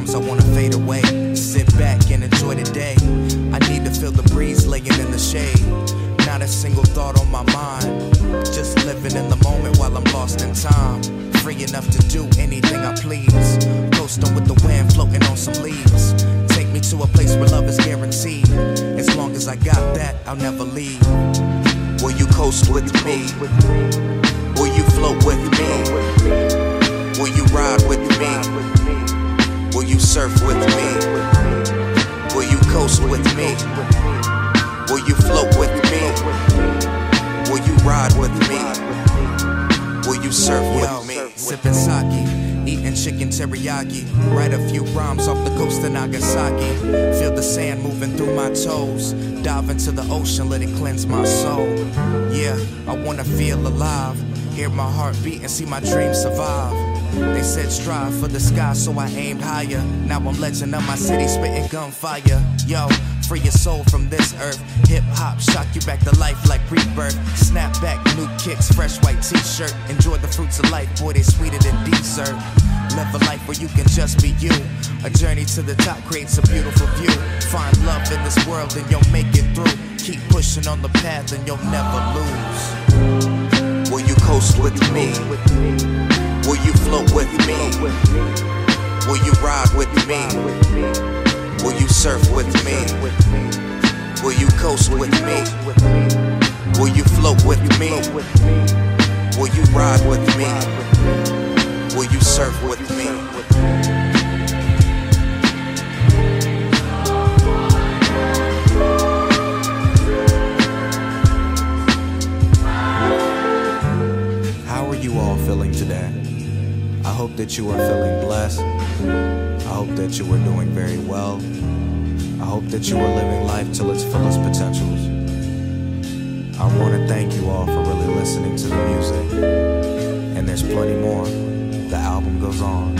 Sometimes I wanna fade away, sit back and enjoy the day. I need to feel the breeze laying in the shade. Not a single thought on my mind. Just living in the moment while I'm lost in time. Free enough to do anything I please. Coasting with the wind, floating on some leaves. Take me to a place where love is guaranteed. As long as I got that, I'll never leave. Will you coast with me? Will you float with me? Will you ride with me? Surf with me? Sipping sake, eating chicken teriyaki. Write a few rhymes off the coast of Nagasaki. Feel the sand moving through my toes. Dive into the ocean, let it cleanse my soul. Yeah, I wanna feel alive. Hear my heart beat and see my dreams survive. They said strive for the sky, so I aimed higher. Now I'm legend of my city, spitting gunfire. Yo, free your soul from this earth. Hip hop, shock you back to life like rebirth. Snap back, kicks, fresh white t shirt. Enjoy the fruits of life, boy, they sweeter than dessert. Live a life where you can just be you. A journey to the top creates a beautiful view. Find love in this world and you'll make it through. Keep pushing on the path and you'll never lose. Will you coast with me? Will you float with me? Will you ride with me? Will you surf with me? Will you coast with me? Will you float with me? Will you ride with me? Will you surf with me? How are you all feeling today? I hope that you are feeling blessed. I hope that you are doing very well. I hope that you are living life till its fullest potentials. I want to thank you all for really listening to the music. And there's plenty more. The album goes on.